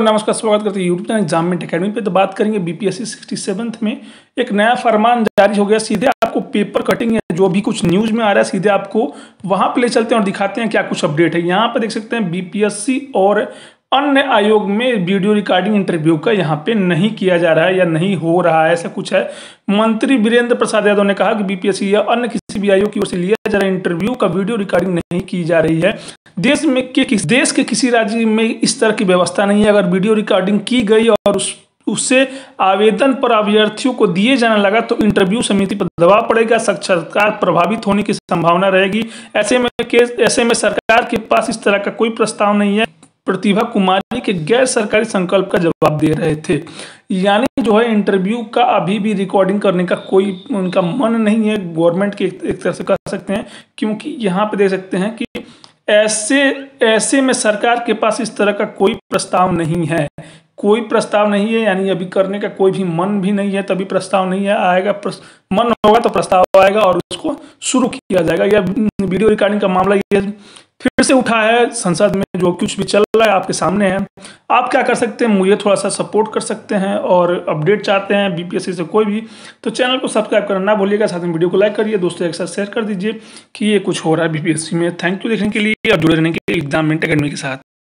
नमस्कार स्वागत करते हैं यूट्यूब चैनल एग्जामिनेंट अकेडमी पे। तो बात करेंगे बीपीएससी सिक्सटी सेवन्थ में। एक नया फरमान जारी हो गया, सीधे आपको पेपर कटिंग है जो भी कुछ न्यूज़ में आ रहा है, सीधे आपको वहाँ पर ले चलते हैं और दिखाते हैं क्या कुछ अपडेट है। यहाँ पर देख सकते हैं बीपीएससी और अन्य आयोग में वीडियो रिकॉर्डिंग इंटरव्यू का यहाँ पे नहीं किया जा रहा है या नहीं हो रहा है, ऐसा कुछ है। मंत्री वीरेंद्र प्रसाद यादव ने कहा कि बीपीएससी या अन्य किसी भी आयोग की ओर से लिया जा रहा इंटरव्यू का वीडियो रिकॉर्डिंग नहीं की जा रही है। देश में के किस, देश के किसी राज्य में इस तरह की व्यवस्था नहीं है। अगर वीडियो रिकॉर्डिंग की गई और उस, उससे आवेदन पर अभ्यर्थियों को दिए जाने लगा तो इंटरव्यू समिति पर दबाव पड़ेगा। साक्षात्कार प्रभावित होने की संभावना रहेगी। ऐसे में ऐसे में सरकार के पास इस तरह का कोई प्रस्ताव नहीं है। प्रतिभा कुमारी के गैर सरकारी संकल्प का जवाब दे रहे थे। यानी जो है इंटरव्यू का अभी भी रिकॉर्डिंग करने का कोई उनका मन नहीं है। गवर्नमेंट के एक तरह से कह सकते हैं, क्योंकि यहाँ पे देख सकते हैं कि ऐसे ऐसे में सरकार के पास इस तरह का कोई प्रस्ताव नहीं है। कोई प्रस्ताव नहीं है, यानी अभी करने का कोई भी मन भी नहीं है, तभी प्रस्ताव नहीं है, आएगा मन होगा तो प्रस्ताव आएगा और उसको शुरू किया जाएगा। या वीडियो रिकॉर्डिंग का मामला ये फिर से उठा है संसद में, जो कुछ भी चल रहा है आपके सामने है। आप क्या कर सकते हैं? मुझे थोड़ा सा सपोर्ट कर सकते हैं और अपडेट चाहते हैं बीपीएससी से कोई भी। तो चैनल को सब्सक्राइब करना ना भूलिएगा, साथ में वीडियो को लाइक करिए, दोस्तों एक साथ शेयर कर दीजिए कि ये कुछ हो रहा है बीपीएससी में। थैंक यू देखने के लिए और जुड़े रहने के लिए एग्ज़ाम अकेडमी के साथ।